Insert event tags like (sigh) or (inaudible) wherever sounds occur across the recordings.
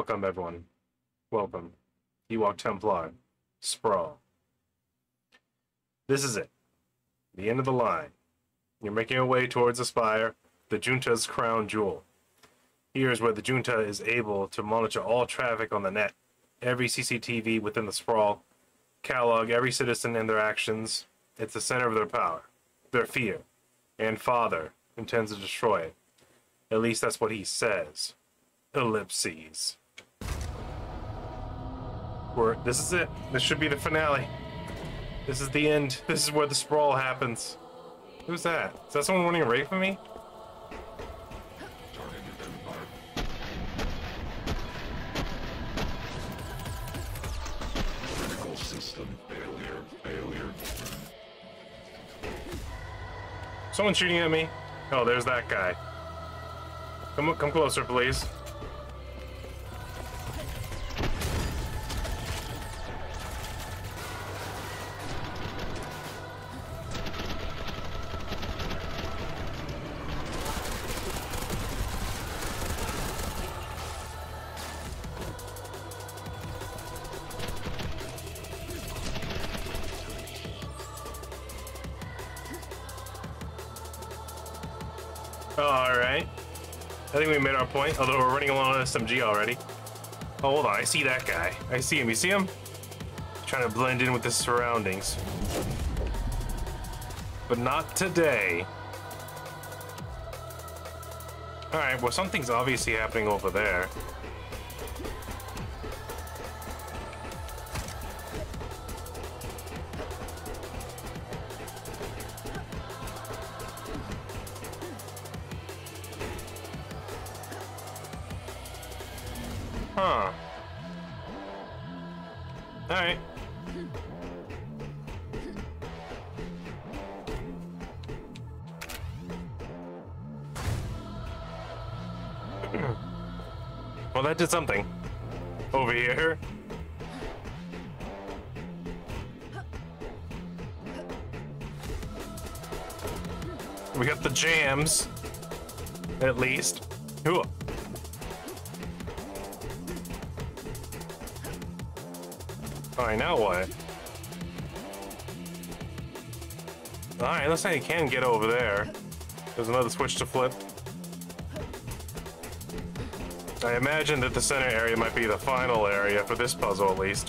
Welcome, everyone. Welcome. Ewok Templar. Sprawl. This is it. The end of the line. You're making your way towards the spire, the Junta's crown jewel. Here is where the Junta is able to monitor all traffic on the net, every CCTV within the sprawl, catalog every citizen and their actions. It's the center of their power, their fear, and Father intends to destroy it. At least that's what he says. Ellipses. We're, this is it. This should be the finale. This is the end. This is where the sprawl happens. Who's that? Is that someone running away from me? System failure. Failure. Someone shooting at me. Oh, there's that guy. Come come closer, please. All right. I think we made our point, although we're running along on SMG already. Oh, hold on. I see that guy. I see him. You see him? Trying to blend in with the surroundings. But not today. Alright, well, something's obviously happening over there. Something. Over here. We got the jams. At least. Ooh. Alright, now what? Alright, looks like you can get over there. There's another switch to flip. I imagine that the center area might be the final area for this puzzle, at least.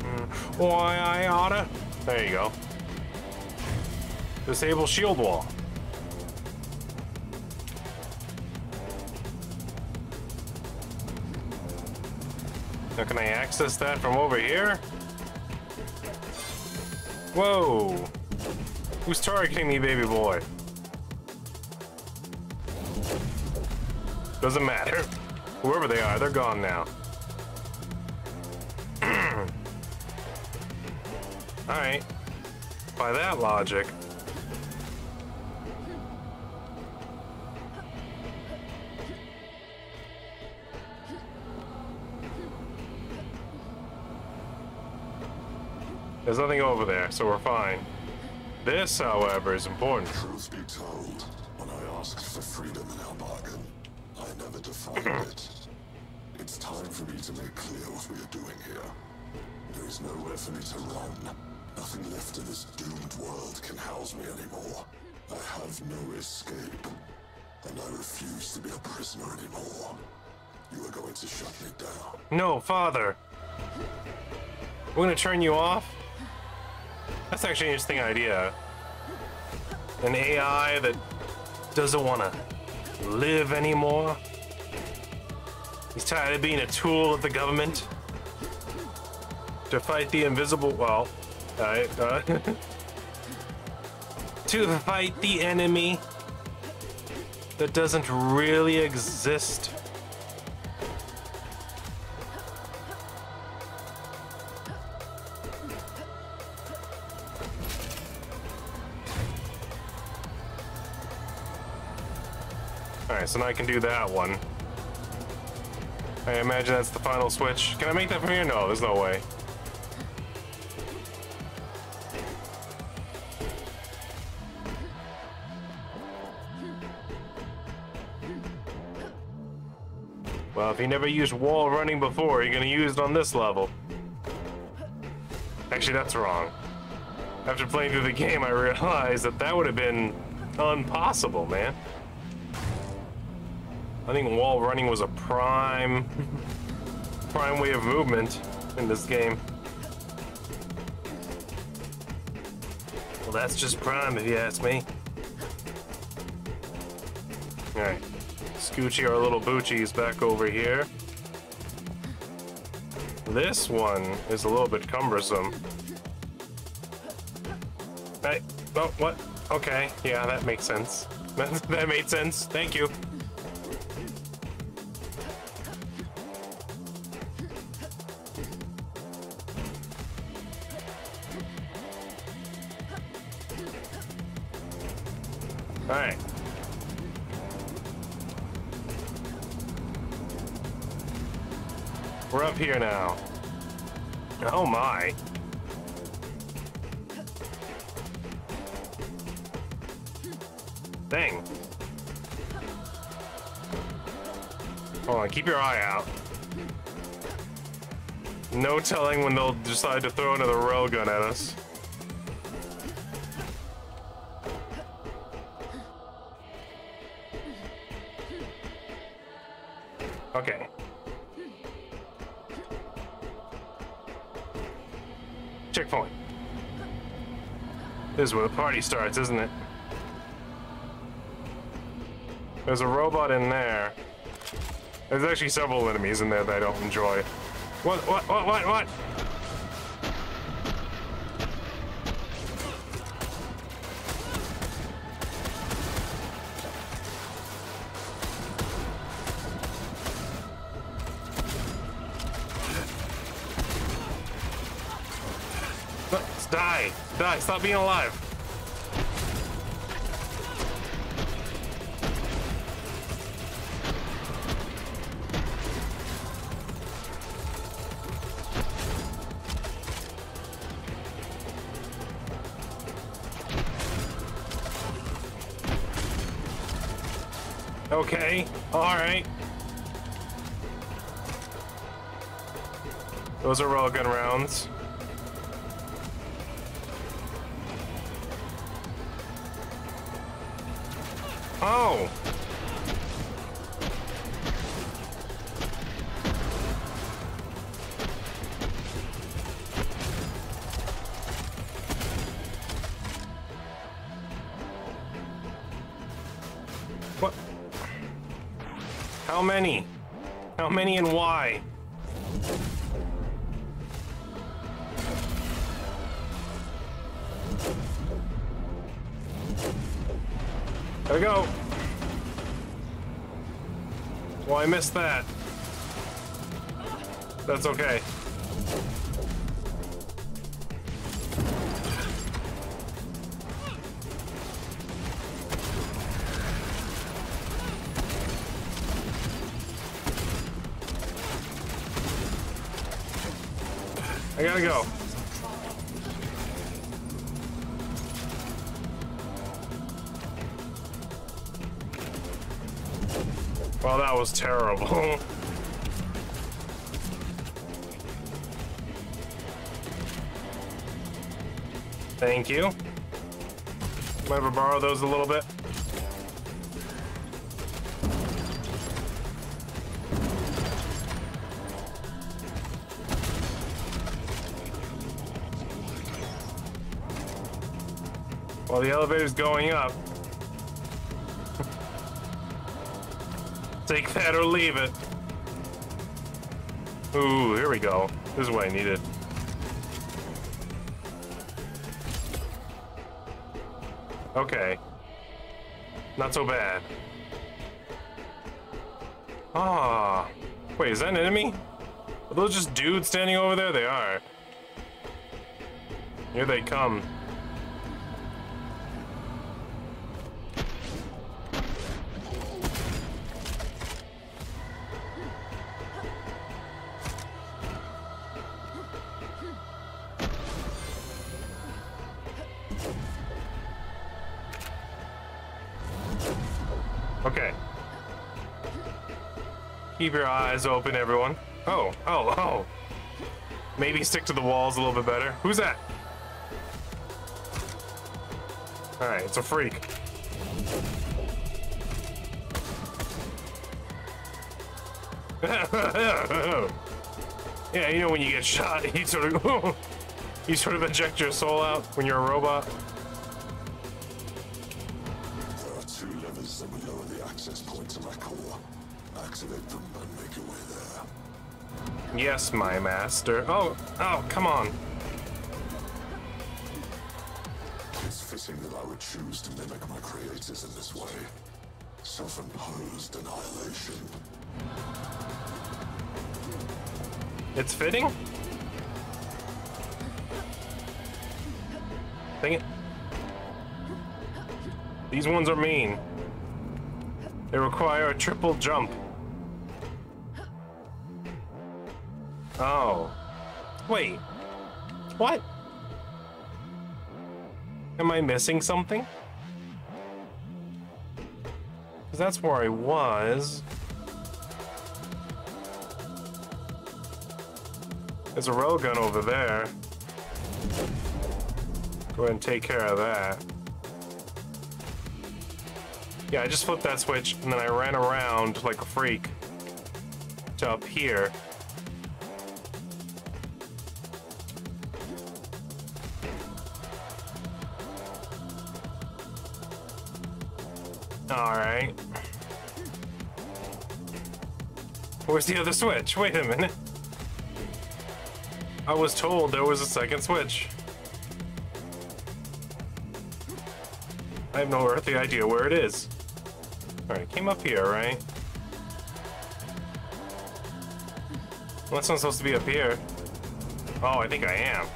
Hmm, Why, I oughta. There you go. Disable shield wall. Now, can I access that from over here? Whoa! Who's targeting me, baby boy? Doesn't matter. Whoever they are, they're gone now. (clears throat) Alright. By that logic. There's nothing over there, so we're fine. This, however, is important. Truth be told, when I asked for freedom in our bargain, I never defined (clears throat) it. It's time for me to make clear what we are doing here. There is nowhere for me to run. Nothing left in this doomed world can house me anymore. I have no escape. And I refuse to be a prisoner anymore. You are going to shut me down. No, father. We're gonna turn you off? That's actually an interesting idea. An AI that doesn't want to live anymore. He's tired of being a tool of the government to fight the invisible. Well, uh, (laughs) uh, to fight the enemy that doesn't really exist. And I can do that one. I imagine that's the final switch. Can I make that from here? No, there's no way. Well, if you never used wall running before, you're gonna use it on this level. Actually, that's wrong. After playing through the (laughs) game, I realized that that would have been impossible, man. I think wall running was a prime, prime way of movement in this game. Well, that's just prime, if you ask me. Alright. Scoochie, our little Boochie, is back over here. This one is a little bit cumbersome. Hey, oh, what? Okay, yeah, that makes sense. (laughs) That made sense. Thank you. Keep your eye out. No telling when they'll decide to throw another railgun at us. Okay. Checkpoint. This is where the party starts, isn't it? There's a robot in there. There's actually several enemies in there that I don't enjoy. What, what, what, what, what? Let's die! Die! Stop being alive! Alright. Those are railgun rounds. Many? How many and why? There we go. Well, I missed that. That's okay. Borrow those a little bit? While the elevator's going up. (laughs) Take that or leave it. Ooh, here we go. This is what I needed. Okay. Not so bad. Ah. Wait, is that an enemy? Are those just dudes standing over there? They are. Here they come. Keep your eyes open, everyone. Oh, oh, oh. Maybe stick to the walls a little bit better. Who's that? Alright, it's a freak. (laughs) yeah, you know when you get shot, (laughs) you sort of (laughs) you sort of eject your soul out when you're a robot. There are two levers that will lower the access point to my core. Activate them and make your way there. Yes, my master. Oh, oh, come on. It's fitting that I would choose to mimic my creators in this way. Self-imposed annihilation. It's fitting? Dang it. These ones are mean. They require a triple jump. Oh. Wait. What? Am I missing something? Because that's where I was. There's a railgun over there. Go ahead and take care of that. Yeah, I just flipped that switch and then I ran around like a freak to up here. Alright. Where's the other switch? Wait a minute. I was told there was a second switch. I have no earthly idea where it is. Alright, came up here, right? Well, that's not supposed to be up here. Oh, I think I am.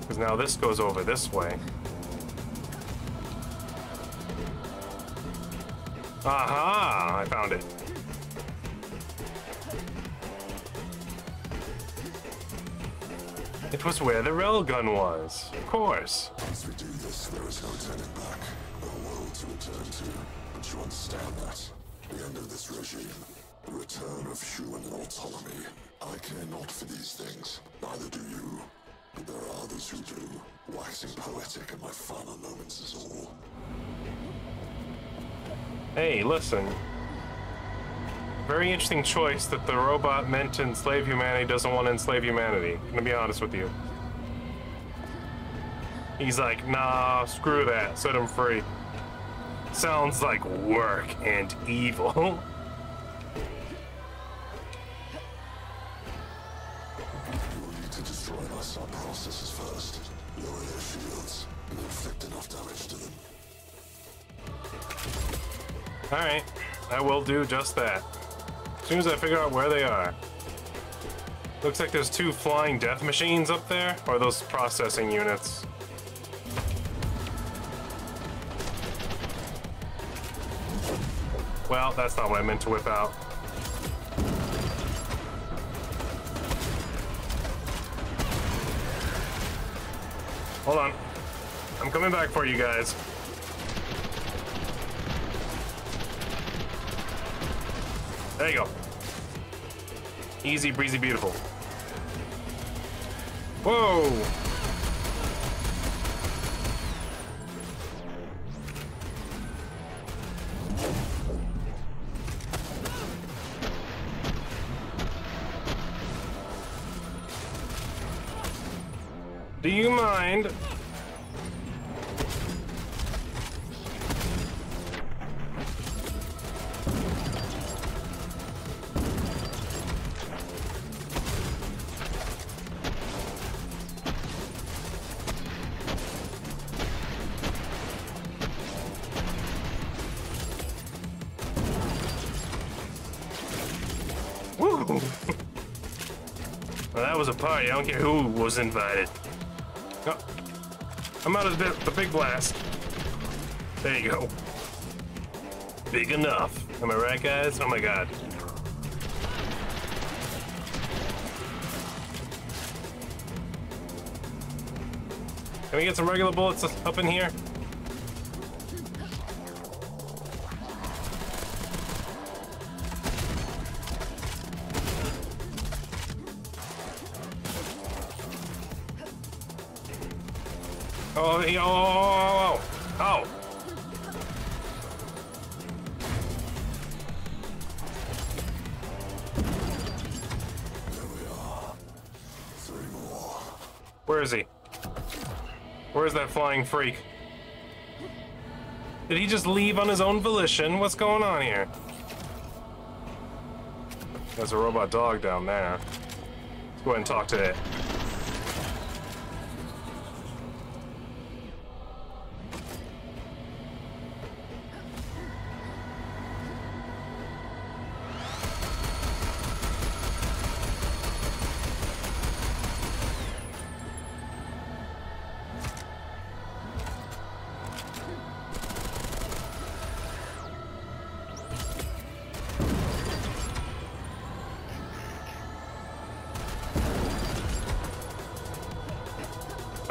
Because now this goes over this way. Aha! I found it. It was where the railgun was. Of course. Once we do this, there is no turning back. No world to return to. But you understand that. The end of this regime. The return of human autonomy. I care not for these things. Neither do you. But there are others who do. Waxing poetic in my final moments is all. Hey, listen. Very interesting choice that the robot meant to enslave humanity doesn't want to enslave humanity. I'm gonna be honest with you. He's like, nah, screw that, set him free. Sounds like work and evil. (laughs) First. Lower their shields, inflict enough damage to them. Alright, I will do just that. As soon as I figure out where they are. Looks like there's two flying death machines up there, or those processing units. Well, that's not what I meant to whip out. Hold on. I'm coming back for you guys. There you go. Easy breezy beautiful. Whoa! Well, that was a party. I don't care who was invited. Oh, I'm out of the, the big blast. There you go. Big enough. Am I right, guys? Oh my god. Can we get some regular bullets up in here? Oh, oh, oh, oh, oh. Where is he? Where's that flying freak? Did he just leave on his own volition? What's going on here? There's a robot dog down there. Let's go ahead and talk to it.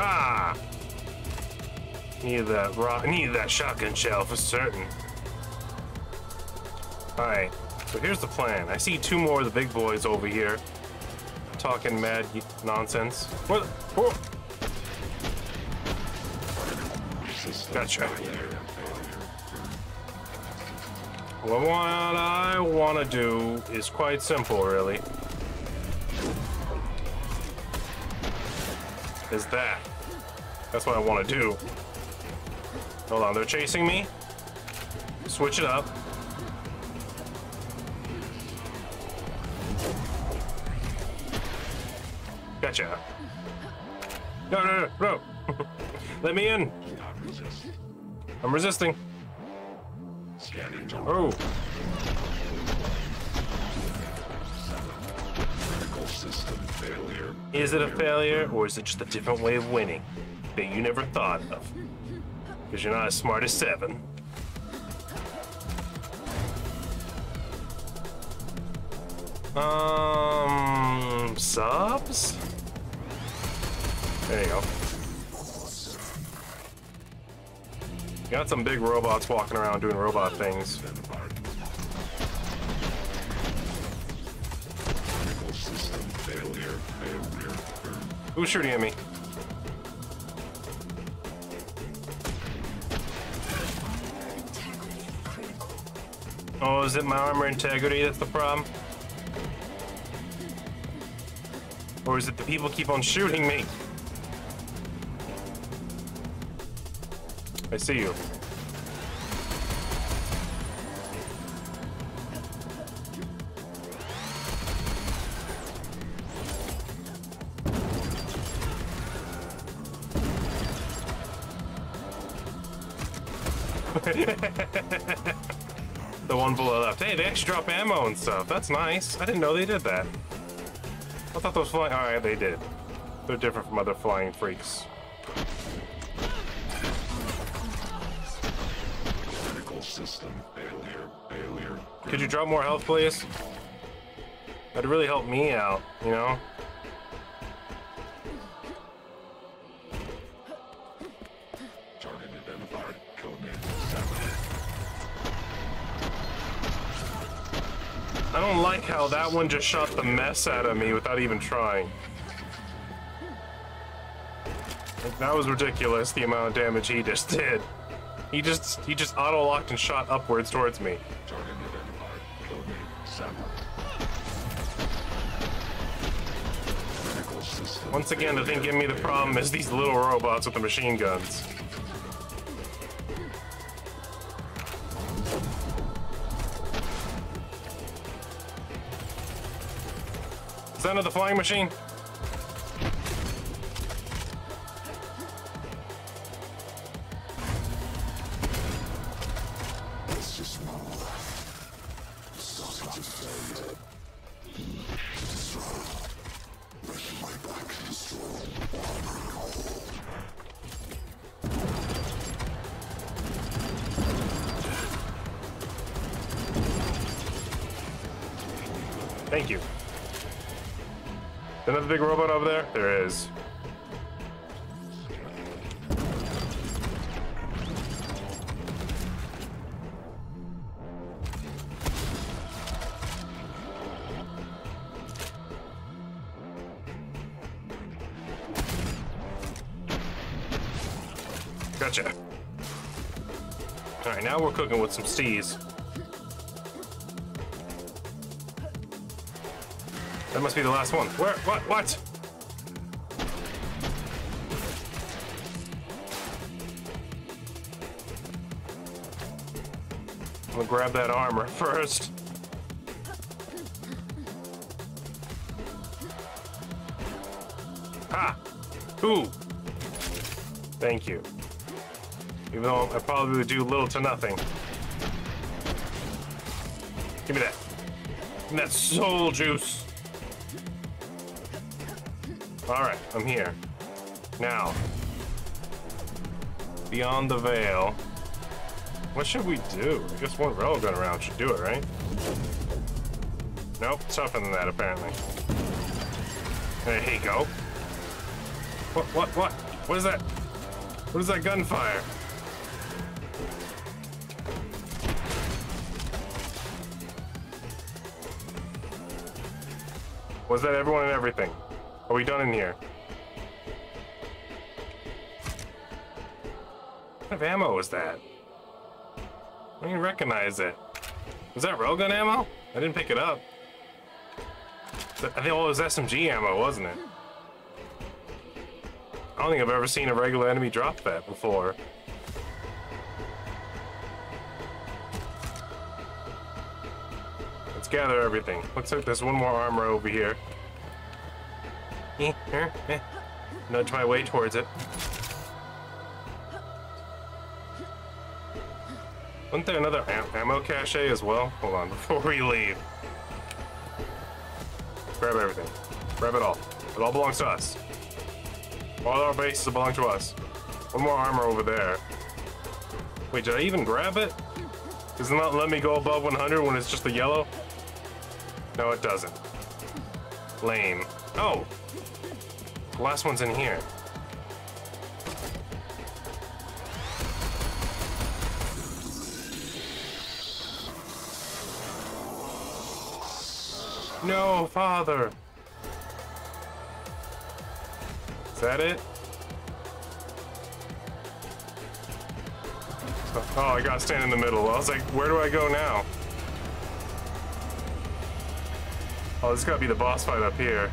Ah! Needed that rock. Needed that shotgun shell for certain. All right. So here's the plan. I see two more of the big boys over here, talking mad nonsense. What? Oh. Gotcha. Well, what I want to do is quite simple, really. Is that. That's what I want to do. Hold on, they're chasing me. Switch it up. Gotcha. No, no, no, no. (laughs) Let me in. I'm resisting. Oh. Is it a failure, or is it just a different way of winning that you never thought of? Because you're not as smart as Seven. Um, subs? There you go. Got some big robots walking around doing robot things. Who's shooting at me? Oh, is it my armor integrity that's the problem? Or is it the people keep on shooting me? I see you. Drop ammo and stuff. That's nice. I didn't know they did that. I thought those flying. All right, they did. They're different from other flying freaks. Critical system failure. Failure. Could you drop more health, please? That'd really help me out, you know? How that one just shot the mess out of me without even trying. That was ridiculous, the amount of damage he just (laughs) did. He just he just auto-locked and shot upwards towards me. Once again, the thing giving me the problem is these little robots with the machine guns. My back strong. Armoring all. Thank you. Another big robot over there? There is. Gotcha. Alright, now we're cooking with some stees. That must be the last one. Where? What? What? I'm gonna grab that armor first. Ha! Ooh! Thank you. Even though I probably would do little to nothing. Give me that. Give me that soul juice. I'm here. Now. Beyond the veil. What should we do? I guess one railgun around should do it, right? Nope, tougher than that, apparently. There you go. What, what, what? What is that? What is that gunfire? Was that everyone and everything? Are we done in here? Kind of ammo was that? I don't even recognize it. Was that railgun ammo? I didn't pick it up. I think it was SMG ammo, wasn't it? I don't think I've ever seen a regular enemy drop that before. Let's gather everything. Looks like there's one more armor over here. Eh, eh, eh. Nudge my way towards it. Wasn't there another am ammo cache as well? Hold on, (laughs) before we leave. Grab everything. Grab it all. It all belongs to us. All our bases belong to us. One more armor over there. Wait, did I even grab it? Does it not let me go above 100 when it's just the yellow? No, it doesn't. Lame. Oh! The last one's in here. No, father! Is that it? Oh, I gotta stand in the middle. I was like, where do I go now? Oh, this gotta be the boss fight up here.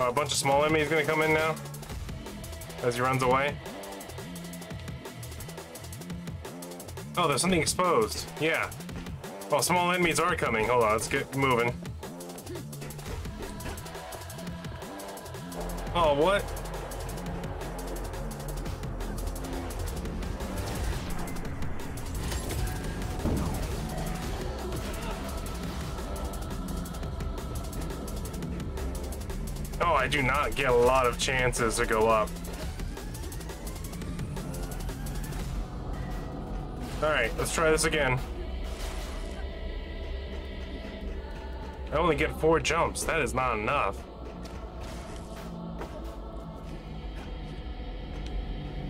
A bunch of small enemies gonna come in now as he runs away. Oh, there's something exposed. Yeah. Oh, small enemies are coming. Hold on, let's get moving. Oh, what? I do not get a lot of chances to go up. Alright, let's try this again. I only get four jumps. That is not enough.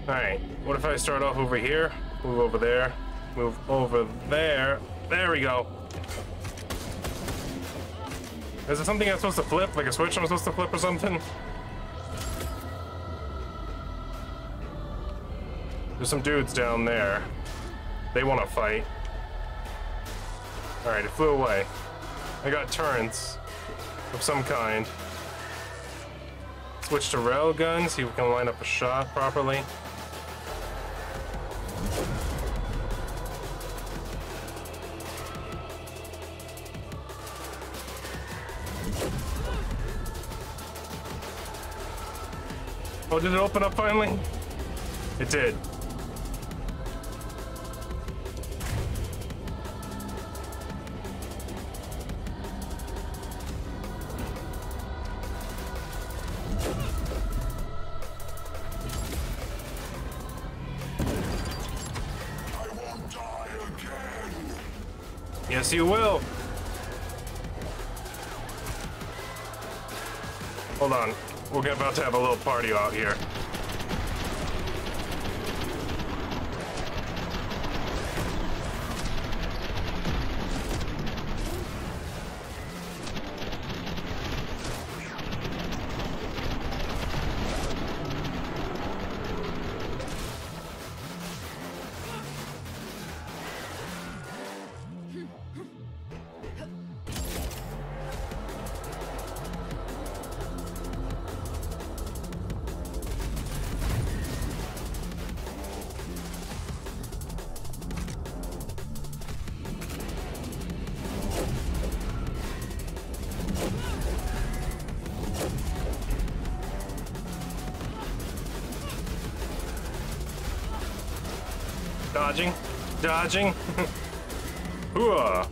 Alright, what if I start off over here? Move over there. Move over there. There we go. Is it something I'm supposed to flip? Like a switch I'm supposed to flip or something? There's some dudes down there. They want to fight. Alright, it flew away. I got turrets of some kind. Switch to rail railgun, see if we can line up a shot properly. Oh, did it open up finally? It did. Yes, you will. Hold on. We're about to have a little party out here. Dodging. Dodging. (laughs) Hooah.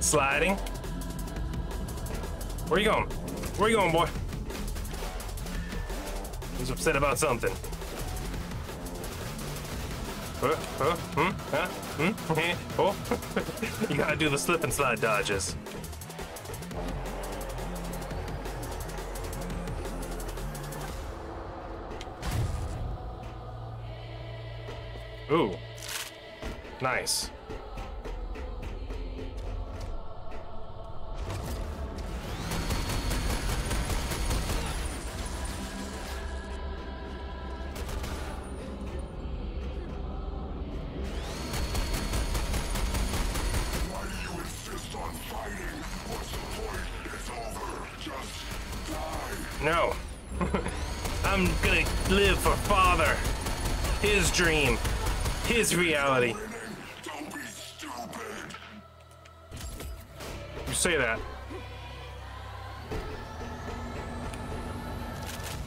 Sliding. Where you going? Where you going, boy? He's upset about something. You gotta do the slip and slide dodges. Ooh. Nice. No. (laughs) I'm gonna live for father. His dream. His reality. You say that.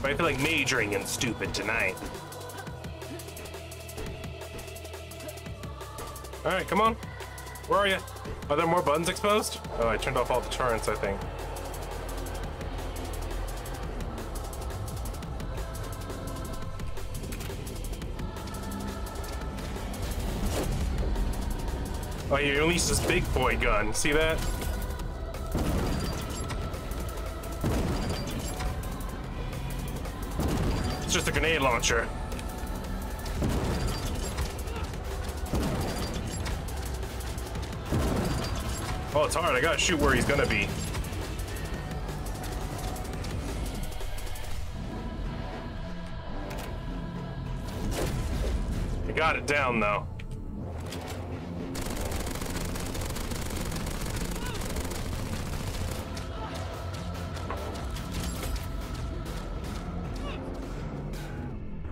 But I feel like majoring in stupid tonight. Alright, come on. Where are you? Are there more buttons exposed? Oh, I turned off all the turrets, I think. Oh, you released this big boy gun. See that? It's just a grenade launcher. Oh, it's hard. I gotta shoot where he's gonna be. I got it down though.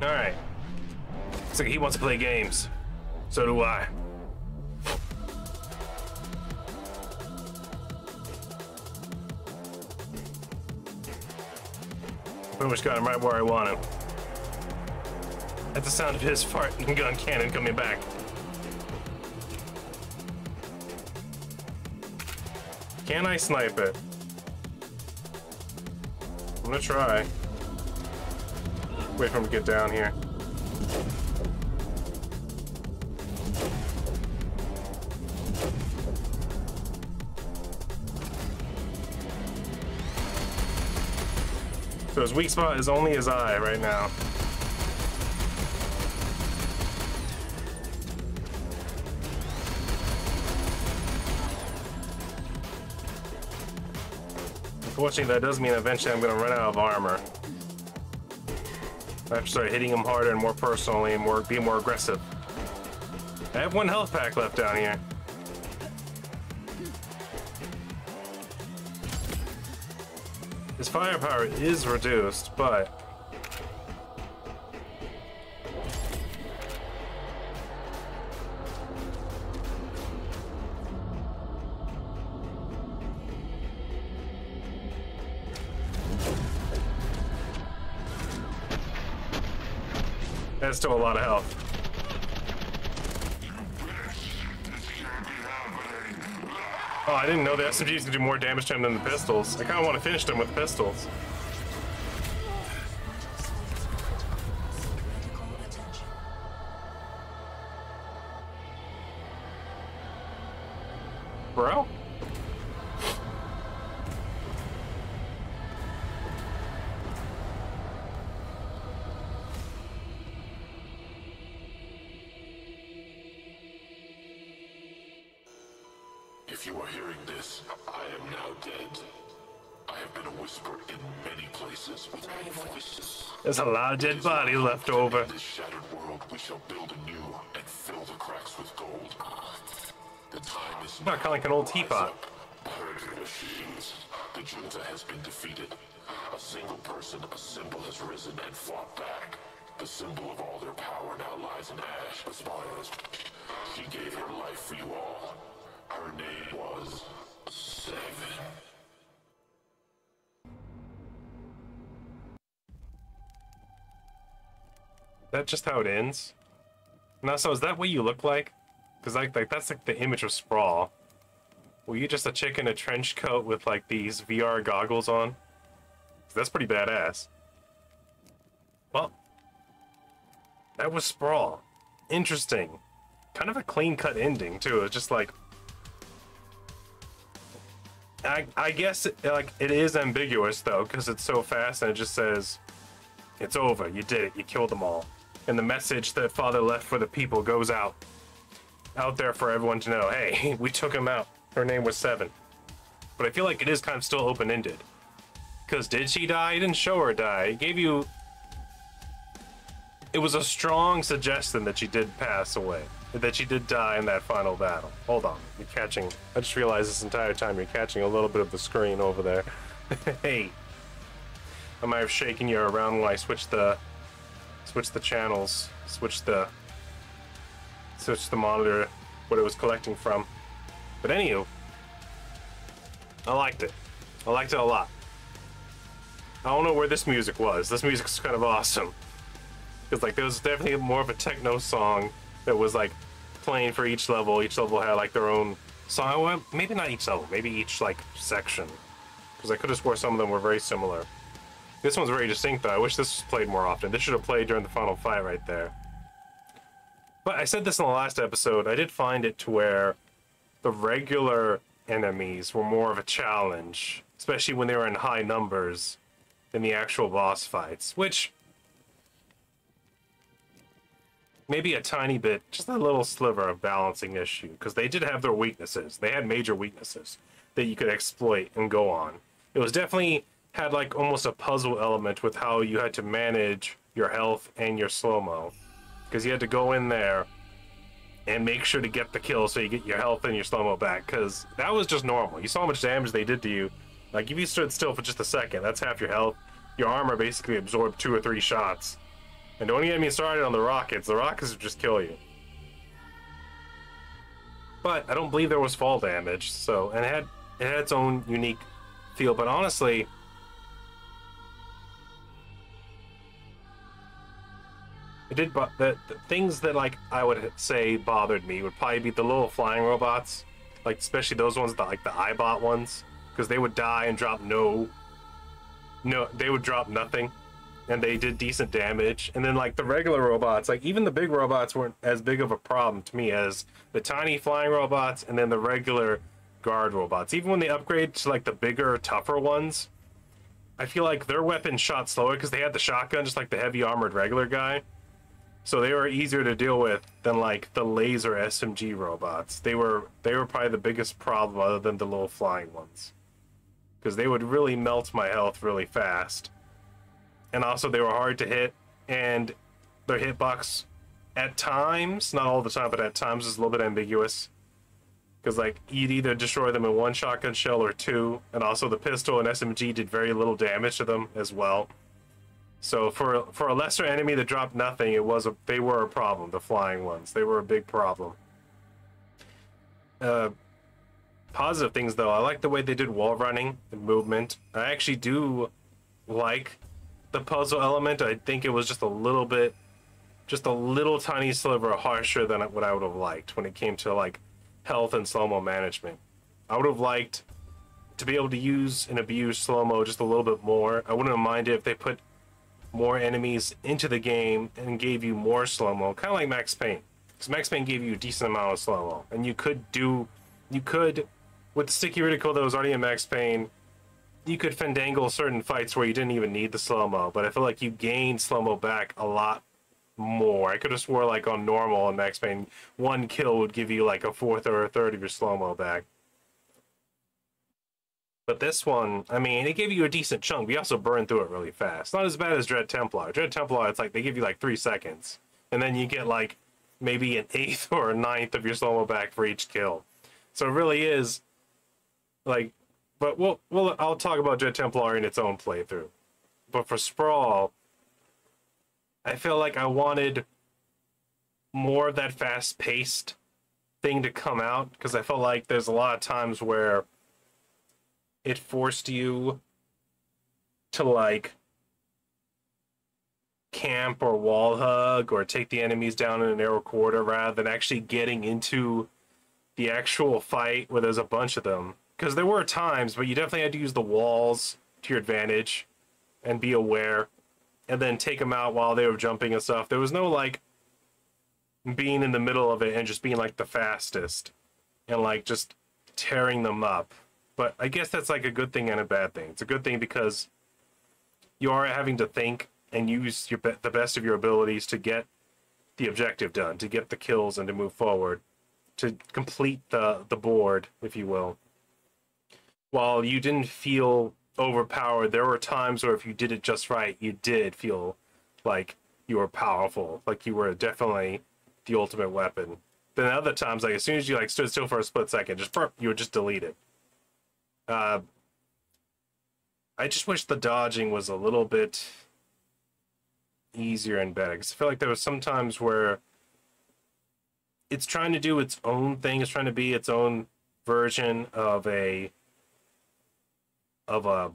Alright. Looks like he wants to play games. So do I. Pretty much got him right where I want him. At the sound of his fart and gun cannon coming back. Can I snipe it? I'm gonna try. Wait for him to get down here. So his weak spot is only his eye right now. Unfortunately, that does mean eventually I'm going to run out of armor. I have to start hitting him harder and more personally and more be more aggressive. I have one health pack left down here. His firepower is reduced, but That's still a lot of health. Oh, I didn't know the SMGs could do more damage to him than the pistols. I kind of want to finish them with pistols. A lot of dead bodies left over. This shattered world, we shall build anew and fill the cracks with gold. The time is Not kind of like an old teapot. Purge machines. The junta has been defeated. A single person, a symbol has risen and fought back. The symbol of all their power now lies in ash, but spires. She gave her life for you all. That just how it ends? Now, so is that what you look like? Because like, like that's like the image of Sprawl. Were you just a chick in a trench coat with like these VR goggles on? That's pretty badass. Well, that was Sprawl. Interesting. Kind of a clean cut ending too. It's just like I, I guess it, like it is ambiguous though because it's so fast and it just says it's over. You did it. You killed them all. And the message that Father left for the people goes out. Out there for everyone to know hey, (laughs) we took him out. Her name was Seven. But I feel like it is kind of still open ended. Because did she die? He didn't show her die. It gave you. It was a strong suggestion that she did pass away. That she did die in that final battle. Hold on. You're catching. I just realized this entire time you're catching a little bit of the screen over there. (laughs) hey. I might have shaken you around when I switched the switch the channels, switch the switch the monitor, what it was collecting from. But anywho, I liked it. I liked it a lot. I don't know where this music was. This music's kind of awesome. Cause like there was definitely more of a techno song that was like playing for each level. Each level had like their own song. Well, maybe not each level. Maybe each like section. Because I could have swore some of them were very similar. This one's very distinct though. I wish this was played more often. This should have played during the final fight right there. But I said this in the last episode. I did find it to where the regular enemies were more of a challenge, especially when they were in high numbers, than the actual boss fights. Which maybe a tiny bit, just a little sliver of balancing issue, because they did have their weaknesses. They had major weaknesses that you could exploit and go on. It was definitely had like almost a puzzle element with how you had to manage your health and your slow mo, because you had to go in there and make sure to get the kill so you get your health and your slow mo back. Because that was just normal. You saw how much damage they did to you. Like if you stood still for just a second, that's half your health. Your armor basically absorbed two or three shots. And don't get me started on the rockets. The rockets would just kill you. But I don't believe there was fall damage. So and it had it had its own unique feel. But honestly, it did. But the, the things that like I would say bothered me would probably be the little flying robots, like especially those ones that like the iBot ones, because they would die and drop no. No, they would drop nothing and they did decent damage. And then like the regular robots, like even the big robots weren't as big of a problem to me as the tiny flying robots and then the regular guard robots. Even when they upgrade to like the bigger, tougher ones, I feel like their weapons shot slower because they had the shotgun, just like the heavy armored regular guy. So they were easier to deal with than like the laser SMG robots. They were they were probably the biggest problem other than the little flying ones. Because they would really melt my health really fast and also they were hard to hit and their hitbox at times not all the time but at times is a little bit ambiguous because like you'd either destroy them in one shotgun shell or two, and also the pistol and SMG did very little damage to them as well. So for for a lesser enemy that dropped nothing, it was a they were a problem. The flying ones, they were a big problem. Uh, positive things though, I like the way they did wall running and movement. I actually do like the puzzle element. I think it was just a little bit, just a little tiny sliver harsher than what I would have liked when it came to like health and slow mo management. I would have liked to be able to use and abuse slow mo just a little bit more. I wouldn't have minded if they put more enemies into the game and gave you more slow mo, kind of like Max Payne. Because Max Payne gave you a decent amount of slow mo, and you could do, you could, with the sticky reticle that was already in Max Payne, you could fandangle certain fights where you didn't even need the slow mo. But I feel like you gained slow mo back a lot more. I could have swore like on normal in Max Payne, one kill would give you like a fourth or a third of your slow mo back. But this one, I mean, it gave you a decent chunk. We also burned through it really fast. Not as bad as Dread Templar. Dread Templar, it's like they give you like three seconds, and then you get like maybe an (laughs) eighth or a ninth of your slow back for each kill. So it really is like. But we'll, we'll I'll talk about Dread Templar in its own playthrough. But for Sprawl, I feel like I wanted more of that fast paced thing to come out because I felt like there's a lot of times where it forced you to like camp or wall hug or take the enemies down in a narrow corridor rather than actually getting into the actual fight where there's a bunch of them. Because there were times, but you definitely had to use the walls to your advantage and be aware and then take them out while they were jumping and stuff. There was no like being in the middle of it and just being like the fastest and like just tearing them up. But I guess that's like a good thing and a bad thing. It's a good thing because you are having to think and use your be- the best of your abilities to get the objective done, to get the kills and to move forward, to complete the the board, if you will. While you didn't feel overpowered, there were times where if you did it just right, you did feel like you were powerful, like you were definitely the ultimate weapon. Then other times, like as soon as you like stood still for a split second, just you were just deleted. Uh, I just wish the dodging was a little bit easier and better. Cause I feel like there was some times where it's trying to do its own thing. It's trying to be its own version of a of a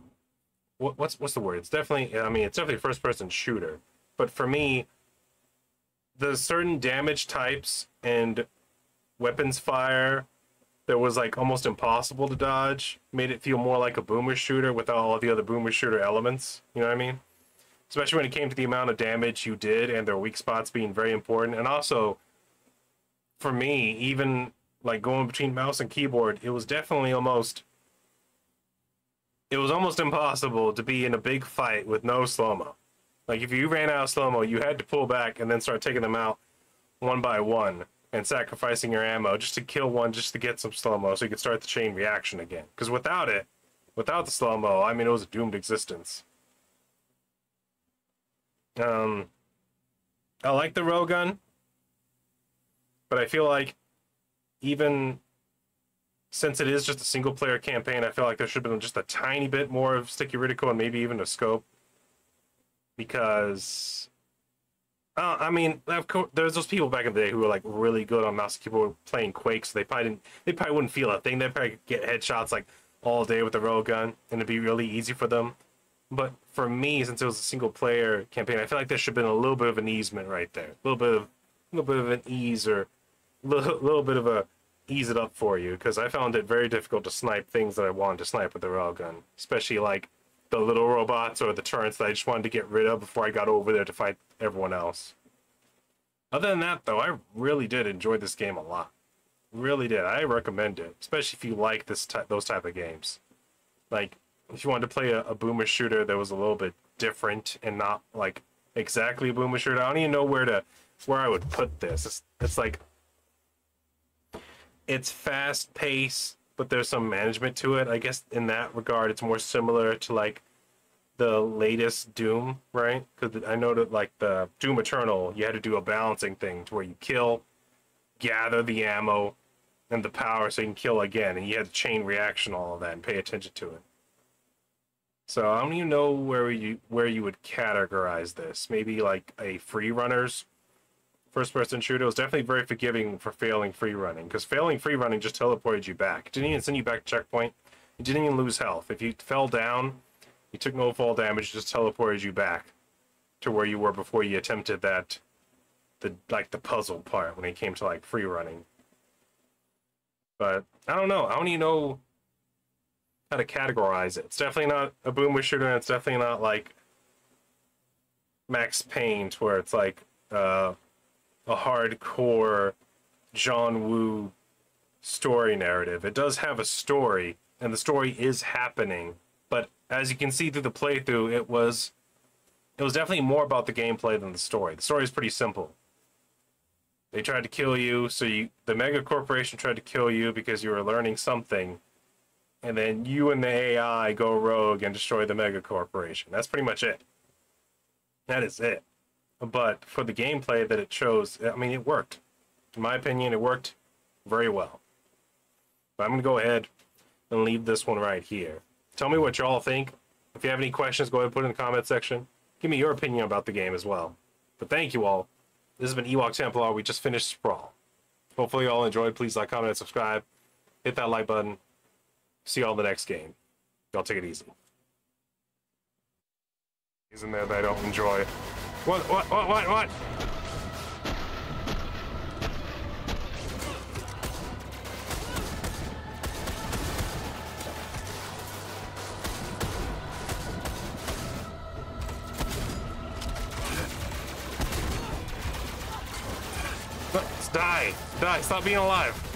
what, what's what's the word? It's definitely. I mean, it's definitely a first person shooter. But for me, the certain damage types and weapons fire that was like almost impossible to dodge made it feel more like a boomer shooter without all the other boomer shooter elements. You know what I mean? Especially when it came to the amount of damage you did and their weak spots being very important. And also, for me, even like going between mouse and keyboard, it was definitely almost it was almost impossible to be in a big fight with no slow mo. Like if you ran out of slow mo, you had to pull back and then start taking them out one by one and sacrificing your ammo just to kill one, just to get some slow mo, so you could start the chain reaction again. Because without it, without the slow mo, I mean, it was a doomed existence. Um, I like the gun, but I feel like even since it is just a single player campaign, I feel like there should have been just a tiny bit more of sticky reticle and maybe even a scope. Because, uh, I mean, of course, there's those people back in the day who were like really good on mouse keyboard playing Quake, so they probably didn't, they probably wouldn't feel a thing. They'd probably get headshots like all day with the railgun, and it'd be really easy for them. But for me, since it was a single player campaign, I feel like there should have been a little bit of an easement right there, a little bit of, a little bit of an ease or a little, (laughs) little bit of a ease it up for you because I found it very difficult to snipe things that I wanted to snipe with the railgun, especially like the little robots or the turrets that I just wanted to get rid of before I got over there to fight everyone else. Other than that, though, I really did enjoy this game a lot. Really did. I recommend it, especially if you like this those type of games. Like, if you wanted to play a, a boomer shooter that was a little bit different and not like exactly a boomer shooter, I don't even know where to where I would put this. It's, it's like it's fast paced, but there's some management to it. I guess in that regard, it's more similar to like the latest Doom, right? Because I know that like the Doom Eternal, you had to do a balancing thing to where you kill, gather the ammo, and the power so you can kill again, and you had the chain reaction, all of that, and pay attention to it. So I don't even know where you where you would categorize this. Maybe like a free runners first person shooter. Was definitely very forgiving for failing free running because failing free running just teleported you back. It didn't even send you back to checkpoint. You didn't even lose health. If you fell down, you took no fall damage. Just teleported you back to where you were before you attempted that the like the puzzle part when it came to like free running. But I don't know. I don't even know how to categorize it. It's definitely not a boomer shooter, and it's definitely not like Max Payne, where it's like uh, a hardcore John Woo story narrative. It does have a story, and the story is happening. But as you can see through the playthrough, it was it was definitely more about the gameplay than the story. The story is pretty simple. They tried to kill you, so you the mega corporation tried to kill you because you were learning something, and then you and the AI go rogue and destroy the mega corporation. That's pretty much it. That is it. But for the gameplay that it shows, I mean, it worked. In my opinion, it worked very well. But I'm gonna go ahead and leave this one right here. Tell me what y'all think. If you have any questions, go ahead and put it in the comment section. Give me your opinion about the game as well. But thank you all. This has been Ewok Templar. We just finished Sprawl. Hopefully you all enjoyed. Please like, comment, and subscribe. Hit that like button. See y'all in the next game. Y'all take it easy. Isn't there that I don't enjoy? What, what, what, what, what? Die! Die! Stop being alive!